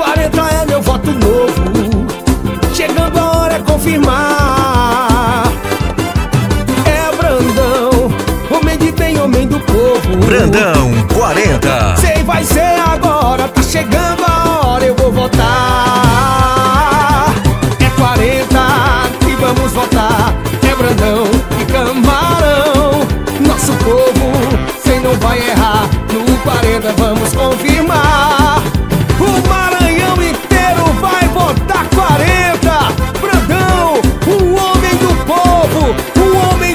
40 é meu voto novo. Chegando a hora é confirmar. É Brandão, homem de bem, homem do povo. Brandão 40. Sei, vai ser agora. Tá chegando a hora, eu vou votar. É 40 que vamos votar. É Brandão e Camarão. Nosso povo, cê não vai errar. O homem